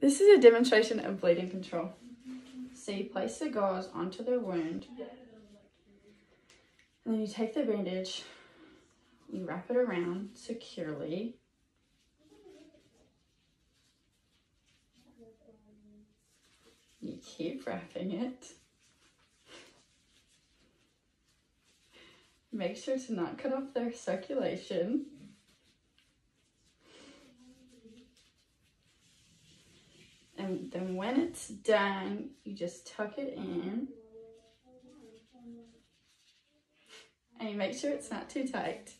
This is a demonstration of bleeding control. So you place the gauze onto the wound, and then you take the bandage, you wrap it around securely. You keep wrapping it. Make sure to not cut off their circulation. And then when it's done, you just tuck it in. And you make sure it's not too tight.